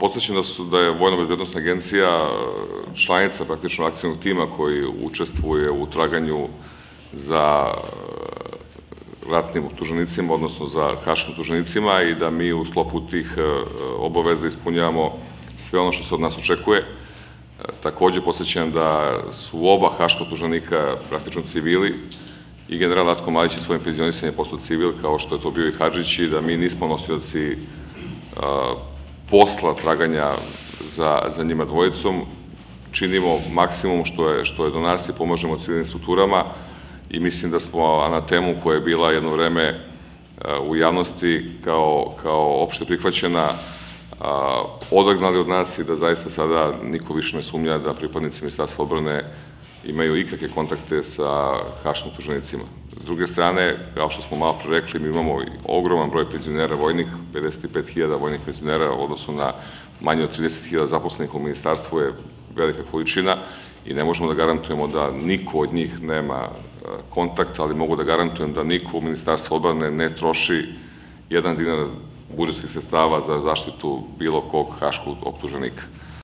podsjećam da, su, da je Vojna bezbednostna agencija članica praktično akcijnog tima koji učestvuje u traganju za ratnim optuženicima, odnosno za haškim optuženicima i da mi u sklopu tih obaveza ispunjavamo sve ono što se od nas očekuje. Takođe, posjećam da su oba haška optuženika praktično civili i general Ratko Mladić je svojim penzionisanjem postao civil, kao što je to bio i Hadžić, i da mi nismo nosioci posla traganja za, za njima dvojicom. Činimo maksimum što je, što je do nas i pomožemo civilnim strukturama i mislim da smo na temu koja je bila jedno vreme u javnosti kao, kao opšte prihvaćena odagnali od nas i da zaista sada niko više ne sumnja da pripadnici Ministarstva odbrane imaju ikakve kontakte sa haškim tuženicima. S druge strane, kao što smo malo pre rekli, mi imamo ogroman broj penzionera vojnih, 55.000 vojnih penzionera u odnosu na manje od 30.000 zaposlenih u ministarstvu je velika količina i ne možemo da garantujemo da niko od njih nema kontakt, ali mogu da garantujem da niko u ministarstvu odbrane ne troši jedan dinar budžetskih sredstava za zaštitu bilo kog haškog optuženika.